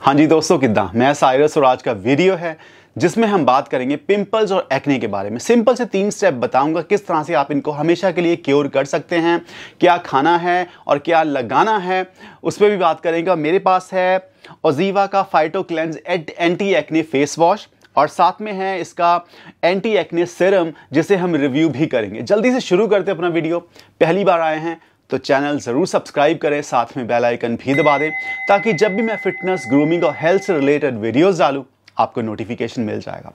हाँ जी दोस्तों किदा मैं साइरस और आज का वीडियो है, जिसमें हम बात करेंगे पिंपल्स और एक्ने के बारे में। सिंपल से तीन स्टेप बताऊँगा किस तरह से आप इनको हमेशा के लिए क्योर कर सकते हैं, क्या खाना है और क्या लगाना है, उस पर भी बात करेंगे। मेरे पास है ओजीवा का phyto cleanse at anti acne face wash और साथ में है इसका एंटी एक्ने सिरम जिसे हम रिव्यू भी करेंगे। जल्दी से शुरू करते हैं अपना वीडियो पहली बार आए हैं तो चैनल ज़रूर सब्सक्राइब करें, साथ में बेल आइकन भी दबा दें, ताकि जब भी मैं फिटनेस, ग्रूमिंग और हेल्थ से रिलेटेड वीडियोस डालूं, आपको नोटिफिकेशन मिल जाएगा।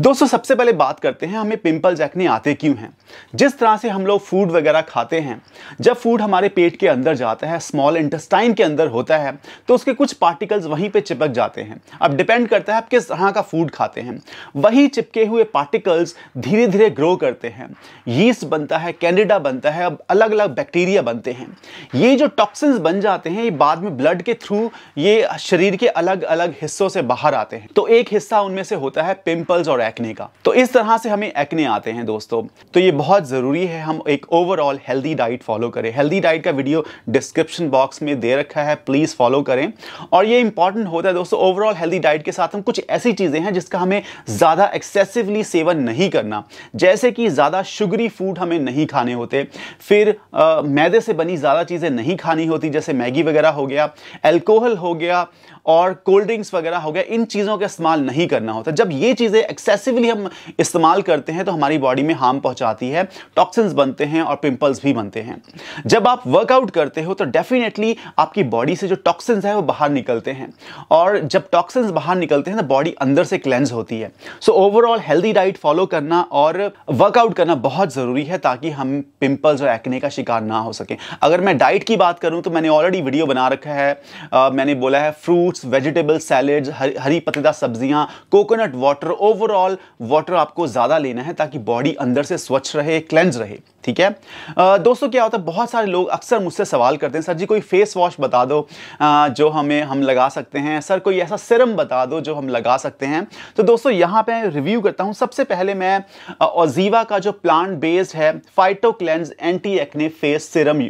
दोस्तों, सबसे पहले बात करते हैं, हमें पिंपल जैकने आते क्यों हैं? जिस तरह से हम लोग फ़ूड वगैरह खाते हैं, जब फ़ूड हमारे पेट के अंदर जाता है स्मॉल इंटेस्टाइन के अंदर होता है तो उसके कुछ पार्टिकल्स वहीं पे चिपक जाते हैं। अब डिपेंड करता है आप किस तरह का फ़ूड खाते हैं। वही चिपके हुए पार्टिकल्स धीरे धीरे ग्रो करते हैं। यीस्ट बनता है कैंडिडा बनता है, अब अलग अलग बैक्टीरिया बनते हैं। ये जो टॉक्सिन्स बन जाते हैं, ये बाद में ब्लड के थ्रू ये शरीर के अलग अलग हिस्सों से बाहर आते हैं। तो एक हिस्सा उनमें से होता है पिंपल्स और एक्ने का। तो इस तरह से हमें एक्ने आते हैं दोस्तों। तो ये बहुत ज़रूरी है हम एक ओवरऑल हेल्दी डाइट फॉलो करें। हेल्दी डाइट का वीडियो डिस्क्रिप्शन बॉक्स में दे रखा है प्लीज़ फॉलो करें। और ये इंपॉर्टेंट होता है दोस्तों ओवरऑल हेल्दी डाइट के साथ हम कुछ ऐसी चीज़ें हैं जिसका हमें ज़्यादा एक्सेसिवली सेवन नहीं करना। जैसे कि ज़्यादा शुगरी फ़ूड हमें नहीं खाने होते फिर आ, मैदे से बनी ज़्यादा चीज़ें नहीं खानी होती जैसे मैगी वगैरह हो गया एल्कोहल हो गया और कोल्ड ड्रिंक्स वगैरह हो गया इन चीज़ों का इस्तेमाल नहीं करना होता। जब ये चीज़ें एक्सेसिवली हम इस्तेमाल करते हैं तो हमारी बॉडी में हार्म पहुंचाती है टॉक्सिन्स बनते हैं और पिंपल्स भी बनते हैं। जब आप वर्कआउट करते हो तो डेफिनेटली आपकी बॉडी से जो टॉक्सिन्स है वो बाहर निकलते हैं। और जब टॉक्सिन्स बाहर निकलते हैं तो बॉडी अंदर से क्लेंज होती है। So overall healthy diet follow करना और वर्कआउट करना बहुत ज़रूरी है ताकि हम पिंपल्स और एक्ने का शिकार ना हो सके। अगर मैं डाइट की बात करूँ तो मैंने ऑलरेडी वीडियो बना रखा है। आ, मैंने बोला है फ्रूट्स वेजिटेबल सैलेड्स हरी पत्तेदार सब्ज़ियाँ कोकोनट वाटर ओवरऑल वाटर आपको ज़्यादा लेना है ताकि बॉडी अंदर से स्वच्छ रहे क्लेंज रहे। ठीक है? दोस्तों, क्या होता है, बहुत सारे लोग अक्सर मुझसे सवाल करते हैं, सर जी, कोई फेस वॉश बता दो जो हमें, हम लगा सकते हैं? सर, कोई ऐसा सिरम बता दो, जो हम लगा सकते हैं? तो दोस्तों, यहाँ पे रिव्यू करता हूँ। सबसे पहले मैं ओजीवा का जो प्लांट बेस्ड है phyto cleanse anti acne face serum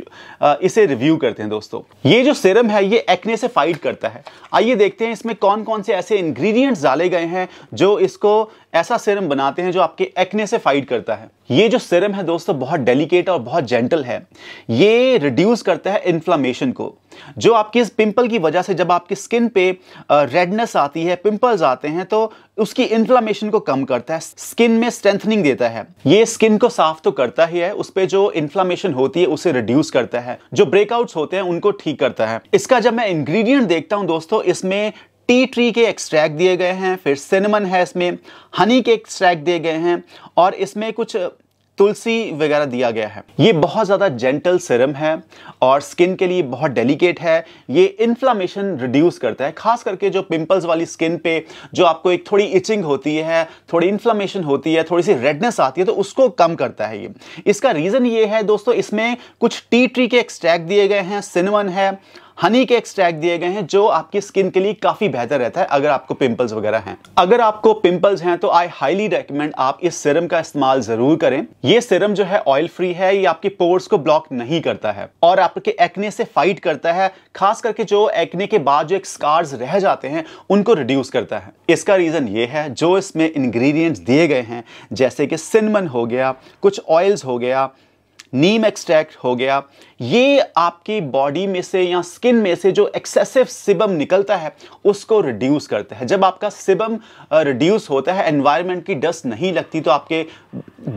इसे रिव्यू करते हैं दोस्तों। ये जो सिरम है, ये एक्ने से फाइट करता है। आइए देखते हैं, इसमें कौन कौन से ऐसे इंग्रेडिएंट्स डाले गए हैं, जो इसको ऐसा सिरम बनाते हैं, जो आपके एक्ने से फाइट करता है। ये जो सिरम है दोस्तों, बहुत डेलिकेट और बहुत जेंटल है, ये रिड्यूस करता है इन्फ्लामेशन को, जो आपकी इस पिंपल की वजह से जब आपकी स्किन पे रेडनेस आती है पिंपल्स आते हैं तो उसकी इन्फ्लामेशन को कम करता है स्किन में स्ट्रेंथनिंग देता है। ये स्किन को साफ़ तो करता ही है, उस पर जो इन्फ्लामेशन होती है, उसे रिड्यूस करता है। जो ब्रेकआउट्स होते हैं, उनको ठीक करता है। इसका जब मैं इंग्रेडिएंट देखता हूँ दोस्तों, इसमें टी ट्री के एक्सट्रैक्ट दिए गए हैं, फिर सिनेमन है इसमें हनी के एक्सट्रैक्ट दिए गए हैं, और इसमें कुछ तुलसी वगैरह दिया गया है। ये बहुत ज़्यादा जेंटल सिरम है और स्किन के लिए बहुत डेलिकेट है। ये इन्फ्लामेशन रिड्यूस करता है, खास करके जो पिंपल्स वाली स्किन पे जो आपको एक थोड़ी इचिंग होती है, थोड़ी इन्फ्लामेशन होती है, थोड़ी सी रेडनेस आती है तो उसको कम करता है ये। इसका रीज़न ये है, दोस्तों, इसमें कुछ टी ट्री के एक्सट्रैक्ट दिए गए हैं सिनेमन है हनी के एक्सट्रैक्ट दिए गए हैं, जो आपकी स्किन के लिए काफ़ी बेहतर रहता है, अगर आपको पिंपल्स वगैरह हैं। अगर आपको पिंपल्स हैं तो आई हाईली रेकमेंड आप इस सिरम का इस्तेमाल ज़रूर करें। ये सिरम जो है ऑयल फ्री है, ये आपके पोर्स को ब्लॉक नहीं करता है, और आपके एक्ने से फाइट करता है, खास करके जो एक्ने के बाद जो एक स्कार्स रह जाते हैं, उनको रिड्यूस करता है। इसका रीजन ये है, जो इसमें इंग्रेडिएंट्स दिए गए हैं, जैसे कि सिनमन हो गया, कुछ ऑयल्स हो गया नीम एक्सट्रैक्ट हो गया। ये आपकी बॉडी में से या स्किन में से जो एक्सेसिव सिबम निकलता है, उसको रिड्यूस करता है। जब आपका सिबम रिड्यूस होता है एनवायरनमेंट की डस्ट नहीं लगती तो आपके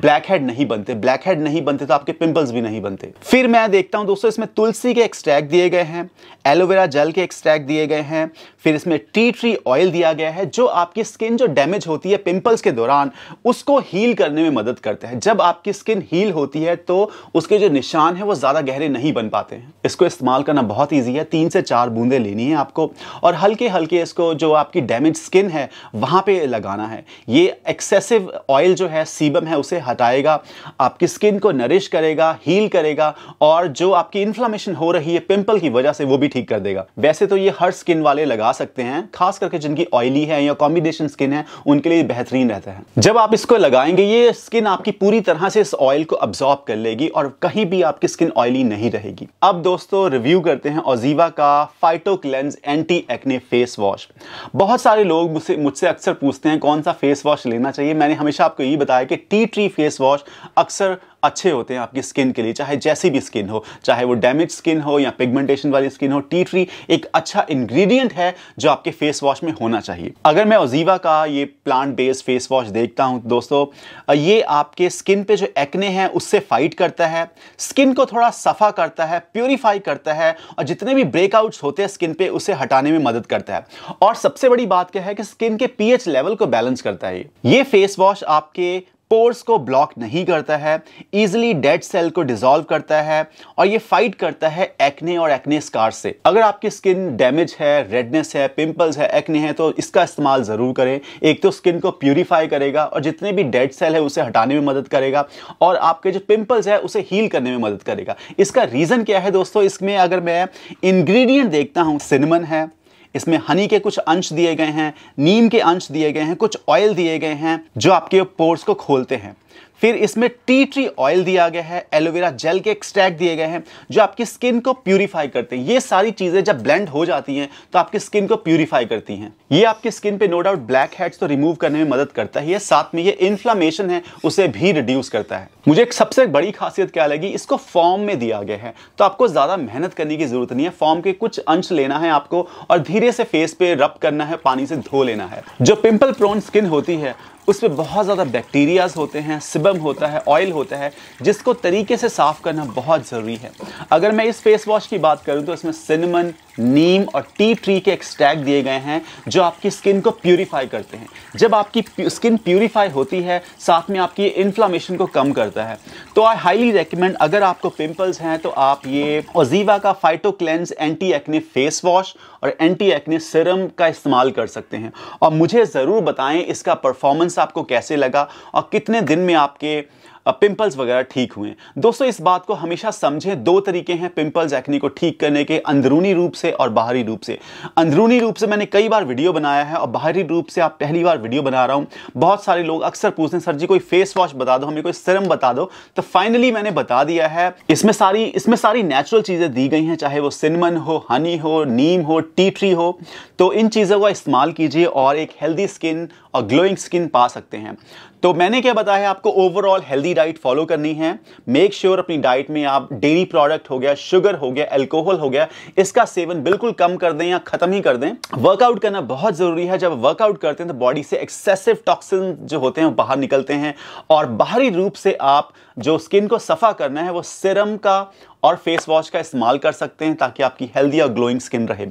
ब्लैक हेड नहीं बनते ब्लैक हेड नहीं बनते तो आपके पिंपल्स भी नहीं बनते। फिर मैं देखता हूँ दोस्तों, इसमें तुलसी के एक्सट्रैक्ट दिए गए हैं एलोवेरा जेल के एक्सट्रैक्ट दिए गए हैं, फिर इसमें टी ट्री ऑयल दिया गया है, जो आपकी स्किन जो डैमेज होती है पिंपल्स के दौरान, उसको हील करने में मदद करते हैं। जब आपकी स्किन हील होती है तो उसके जो निशान है वो ज़्यादा गहरे नहीं बन पाते हैं। इसको इस्तेमाल करना बहुत ईजी है, तीन से चार बूंदे लेनी है आपको, और हल्के हल्के इसको जो आपकी डैमेज स्किन है, वहाँ पे लगाना है। ये एक्सेसिव ऑयल जो है सीबम है, उसे हटाएगा, आपकी स्किन को नरिश करेगा हील करेगा और जो आपकी इन्फ्लामेशन हो रही है पिंपल की वजह से वो भी ठीक कर देगा। वैसे तो ये हर स्किन वाले लगा सकते हैं, खास करके जिनकी ऑयली है या कॉम्बिनेशन स्किन है, उनके लिए बेहतरीन रहता है। जब आप इसको लगाएँगे, ये स्किन आपकी पूरी तरह से इस ऑयल को अब्जॉर्ब कर लेगी और कहीं भी आपकी स्किन ऑयली नहीं रहेगी। अब दोस्तों रिव्यू करते हैं ओजीवा का phyto cleanse anti acne face wash बहुत सारे लोग मुझसे मुझसे अक्सर पूछते हैं, कौन सा फेस वॉश लेना चाहिए? मैंने हमेशा आपको यही बताया कि टी ट्री फेस वॉश अक्सर अच्छे होते हैं आपकी स्किन के लिए, चाहे जैसी भी स्किन हो, चाहे वो डैमेज स्किन हो या पिगमेंटेशन वाली स्किन हो, टी ट्री एक अच्छा इंग्रेडिएंट है जो आपके फेस वॉश में होना चाहिए। अगर मैं ओजीवा का ये प्लांट बेस्ड फेस वॉश देखता हूँ, दोस्तों ये आपके स्किन पे जो एक्ने हैं, उससे फाइट करता है, स्किन को थोड़ा सफ़ा करता है प्योरीफाई करता है, और जितने भी ब्रेकआउट्स होते हैं स्किन पे, उसे हटाने में मदद करता है। और सबसे बड़ी बात क्या है कि स्किन के पीएच लेवल को बैलेंस करता है ये। फेस वॉश आपके पोर्स को ब्लॉक नहीं करता है इजिली डेड सेल को डिजोल्व करता है और ये फाइट करता है एक्ने और एक्ने स्कार से। अगर आपकी स्किन डैमेज है रेडनेस है पिंपल्स है एक्ने है तो इसका इस्तेमाल ज़रूर करें। एक तो स्किन को प्यूरिफाई करेगा और जितने भी डेड सेल है, उसे हटाने में मदद करेगा और आपके जो पिंपल्स है, उसे हील करने में मदद करेगा। इसका रीज़न क्या है दोस्तों? इसमें अगर मैं इंग्रेडिएंट देखता हूँ सिनेमन है इसमें हनी के कुछ अंश दिए गए हैं नीम के अंश दिए गए हैं, कुछ ऑयल दिए गए हैं, जो आपके पोर्स को खोलते हैं। फिर इसमें टी ट्री ऑयल दिया गया है, एलोवेरा जेल के एक्सट्रैक्ट दिए गए हैं, जो आपकी स्किन को प्यूरिफाई करते हैं। ये सारी चीज़ें जब ब्लेंड हो जाती हैं तो आपकी स्किन को प्यूरिफाई करती हैं। ये आपकी स्किन पे नो डाउट ब्लैक हेड्स तो रिमूव करने में मदद करता है साथ में ये इन्फ्लामेशन है, उसे भी रिड्यूस करता है। मुझे एक सबसे बड़ी खासियत क्या लगी, इसको फॉर्म में दिया गया है। तो आपको ज़्यादा मेहनत करने की ज़रूरत नहीं है, फॉर्म के कुछ अंश लेना है आपको, और धीरे से फेस पे रब करना है, पानी से धो लेना है। जो पिंपल प्रोन स्किन होती है उसमें बहुत ज़्यादा बैक्टीरियाज होते हैं सिबम होता है ऑयल होता है, जिसको तरीके से साफ़ करना बहुत ज़रूरी है। अगर मैं इस फेस वॉश की बात करूँ तो इसमें सिनेमन नीम और टी ट्री के एक्सट्रैक्ट दिए गए हैं, जो आपकी स्किन को प्यूरिफाई करते हैं। जब आपकी स्किन प्यूरिफाई होती है, साथ में आपकी इन्फ्लामेशन को कम करता है। तो आई हाईली रिकमेंड अगर आपको पिंपल्स हैं तो आप ये ओजीवा का phyto cleanse anti acne face wash और एंटी एक्ने सिरम का इस्तेमाल कर सकते हैं। और मुझे ज़रूर बताएँ इसका परफॉर्मेंस आपको कैसे लगा और कितने दिन में आपके पिंपल्स वगैरह ठीक हुए दोस्तों, इस बात को हमेशा समझें, दो तरीके हैं पिंपल्स एक्नी को ठीक करने के, अंदरूनी रूप से और बाहरी रूप से। अंदरूनी रूप से मैंने कई बार वीडियो बनाया है और बाहरी रूप से आप पहली बार वीडियो बना रहा हूँ। बहुत सारे लोग अक्सर पूछते हैं, सर जी, कोई फेस वॉश बता दो, हमें कोई सिरम बता दो? तो फाइनली मैंने बता दिया है, इसमें सारी इसमें सारी नेचुरल चीज़ें दी गई हैं, चाहे वो सिनमन हो हनी हो नीम हो टी ट्री हो। तो इन चीज़ों का इस्तेमाल कीजिए और एक हेल्दी स्किन और ग्लोइंग स्किन पा सकते हैं। तो मैंने क्या बताया आपको ओवरऑल हेल्दी डाइट फॉलो करनी है। मेक श्योर sure अपनी डाइट में आप डेयरी प्रोडक्ट हो गया शुगर हो गया एल्कोहल हो गया, इसका सेवन बिल्कुल कम कर दें या खत्म ही कर दें। वर्कआउट करना बहुत ज़रूरी है। जब वर्कआउट करते हैं तो बॉडी से एक्सेसिव टॉक्सिन जो होते हैं वो बाहर निकलते हैं और बाहरी रूप से आप जो स्किन को सफ़ा करना है वो सिरम का और फेस वॉश का इस्तेमाल कर सकते हैं ताकि आपकी हेल्दी और ग्लोइंग स्किन रहे।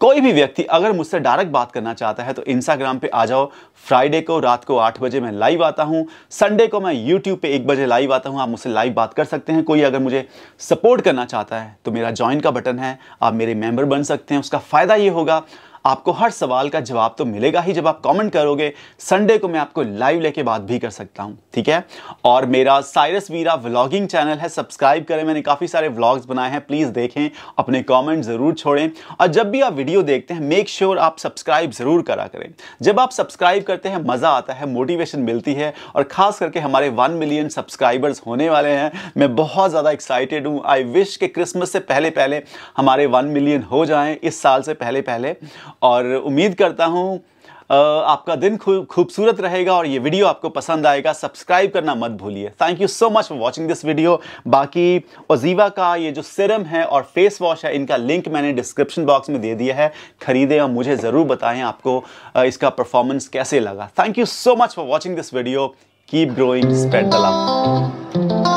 कोई भी व्यक्ति अगर मुझसे डायरेक्ट बात करना चाहता है तो इंस्टाग्राम पे आ जाओ। फ्राइडे को रात को आठ बजे मैं लाइव आता हूँ। संडे को मैं यूट्यूब पे एक बजे लाइव आता हूँ। आप मुझसे लाइव बात कर सकते हैं। कोई अगर मुझे सपोर्ट करना चाहता है तो मेरा ज्वाइन का बटन है। आप मेरे मेंबर बन सकते हैं। उसका फ़ायदा ये होगा आपको हर सवाल का जवाब तो मिलेगा ही जब आप कमेंट करोगे। संडे को मैं आपको लाइव लेके बात भी कर सकता हूँ, ठीक है? और मेरा साइरस वीरा व्लॉगिंग चैनल है सब्सक्राइब करें। मैंने काफ़ी सारे व्लॉग्स बनाए हैं प्लीज़ देखें, अपने कमेंट ज़रूर छोड़ें। और जब भी आप वीडियो देखते हैं मेक श्योर sure आप सब्सक्राइब ज़रूर करा करें। जब आप सब्सक्राइब करते हैं, मज़ा आता है मोटिवेशन मिलती है, और ख़ास करके हमारे वन मिलियन सब्सक्राइबर्स होने वाले हैं, मैं बहुत ज़्यादा एक्साइटेड हूँ। आई विश के क्रिसमस से पहले पहले हमारे वन मिलियन हो जाएँ, इस साल से पहले पहले और उम्मीद करता हूँ आपका दिन खूबसूरत रहेगा और ये वीडियो आपको पसंद आएगा। सब्सक्राइब करना मत भूलिए। Thank you so much for watching this video बाकी ओजीवा का ये जो सिरम है और फेस वॉश है, इनका लिंक मैंने डिस्क्रिप्शन बॉक्स में दे दिया है। खरीदें और मुझे ज़रूर बताएँ आपको इसका परफॉर्मेंस कैसे लगा। Thank you so much for watching this video keep growing spread the love